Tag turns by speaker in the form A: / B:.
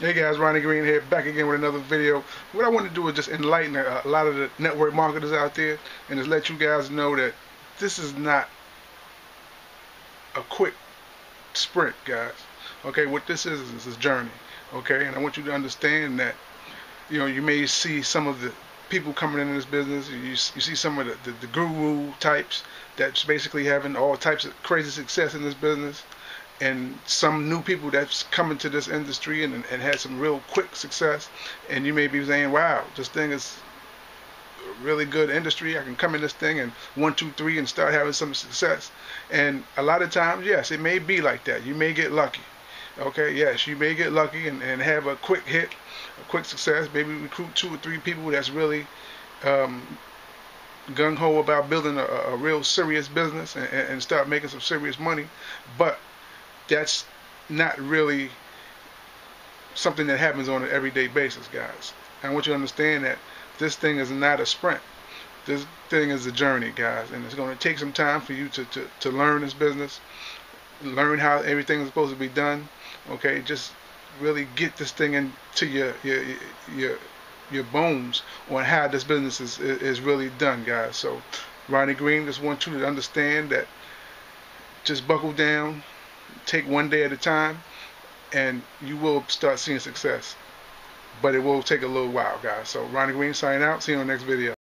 A: Hey guys, Ronnie Green here, back again with another video. What I want to do is just enlighten a, a lot of the network marketers out there and just let you guys know that this is not a quick sprint, guys. Okay, what this is is a journey. Okay, and I want you to understand that you know you may see some of the people coming into this business. You, you see some of the, the, the guru types that's basically having all types of crazy success in this business and some new people that's coming to this industry and, and had some real quick success and you may be saying wow this thing is a really good industry. I can come in this thing and one two three and start having some success. And a lot of times yes it may be like that. You may get lucky. Okay yes you may get lucky and, and have a quick hit a quick success maybe recruit two or three people that's really um, gung-ho about building a, a, real serious business and, and start making some serious money. But that's not really something that happens on an everyday basis, guys. I want you to understand that this thing is not a sprint. This thing is a journey, guys, and it's going to take some time for you to, to, to learn this business, learn how everything is supposed to be done. Okay, just really get this thing into your your your your bones on how this business is is really done, guys. So, Ronnie Green just wants you to understand that just buckle down, take one day at a time, and you will start seeing success. But it will take a little while, guys. So Ronnie Green signing out. See you on the next video.